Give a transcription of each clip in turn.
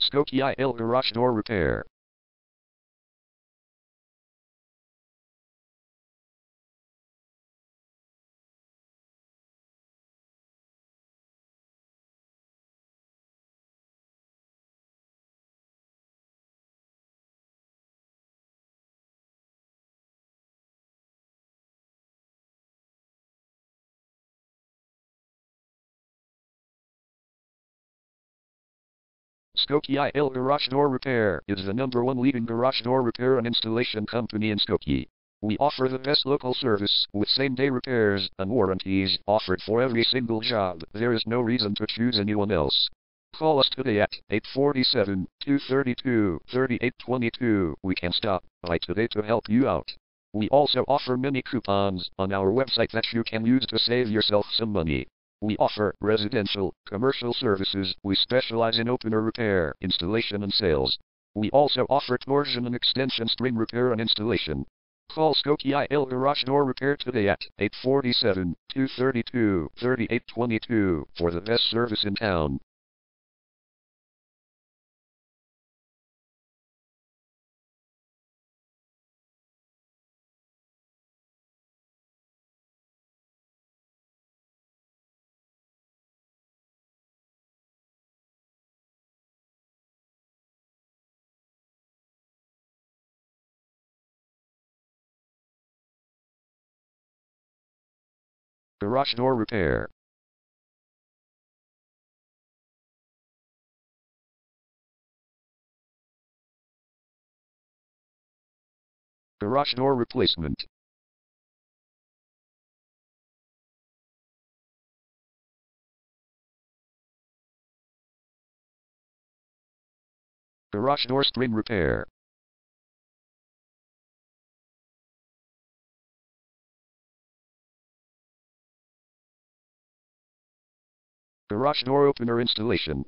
Skokie IL Garage Door Repair. Skokie IL Garage Door Repair is the number one leading garage door repair and installation company in Skokie. We offer the best local service with same day repairs and warranties offered for every single job. There is no reason to choose anyone else. Call us today at 847 232 3822. We can stop by today to help you out. We also offer many coupons on our website that you can use to save yourself some money. We offer residential, commercial services. We specialize in opener repair, installation and sales. We also offer torsion and extension spring repair and installation. Call Skokie IL Garage Door Repair today at 847 232 3822 for the best service in town. Garage Door Repair. Garage Door Replacement. Garage Door screen Repair. Garage door opener installation.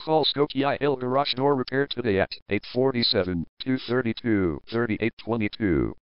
Call Skokie IL Garage Door Repair today at 847 232 3822.